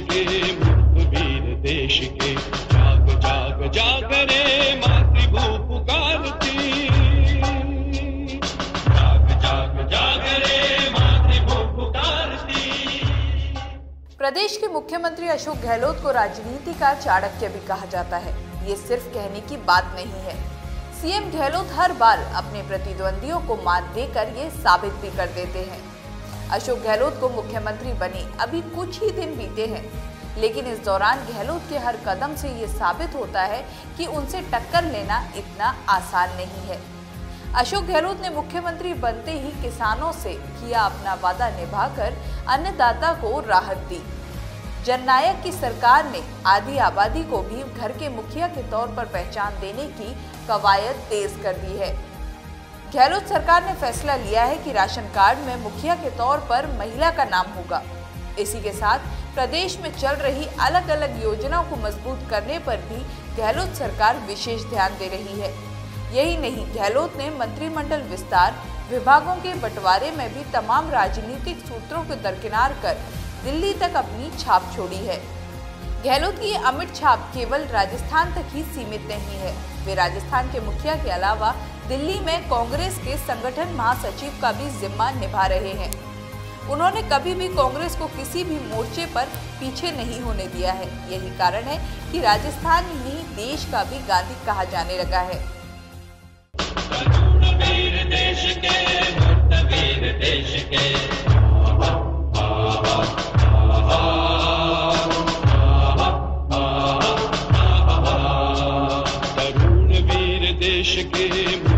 के वीर देश के। जाग जाग जागरे मातृभू पुकारती जाग जाग मातृभू पुकारती प्रदेश के मुख्यमंत्री अशोक गहलोत को राजनीति का चाणक्य भी कहा जाता है। ये सिर्फ़ कहने की बात नहीं है। सीएम गहलोत हर बार अपने प्रतिद्वंदियों को मात देकर ये साबित भी कर देते हैं। अशोक गहलोत को मुख्यमंत्री बने। अभी कुछ ही दिन बीते हैं, लेकिन इस दौरान गहलोत के हर कदम से ये साबित होता है कि उनसे टक्कर लेना इतना आसान नहीं है। अशोक गहलोत ने मुख्यमंत्री बनते ही किसानों से किया अपना वादा निभाकर अन्नदाता को राहत दी। जननायक की सरकार ने आधी आबादी को भी घर के मुखिया के तौर पर पहचान देने की कवायद तेज कर दी है। गहलोत सरकार ने फैसला लिया है कि राशन कार्ड में मुखिया के तौर पर महिला का नाम होगा। इसी के साथ प्रदेश में चल रही अलग अलग योजनाओं को मज़बूत करने पर भी गहलोत सरकार विशेष ध्यान दे रही है। यही नहीं, गहलोत ने मंत्रिमंडल विस्तार, विभागों के बंटवारे में भी तमाम राजनीतिक सूत्रों को दरकिनार कर दिल्ली तक अपनी छाप छोड़ी है। गहलोत की अमिट छाप केवल राजस्थान तक ही सीमित नहीं है। वे राजस्थान के मुखिया के अलावा दिल्ली में कांग्रेस के संगठन महासचिव का भी जिम्मा निभा रहे हैं। उन्होंने कभी भी कांग्रेस को किसी भी मोर्चे पर पीछे नहीं होने दिया है। यही कारण है कि राजस्थान ही देश का भी गांधी कहा जाने लगा है। वीर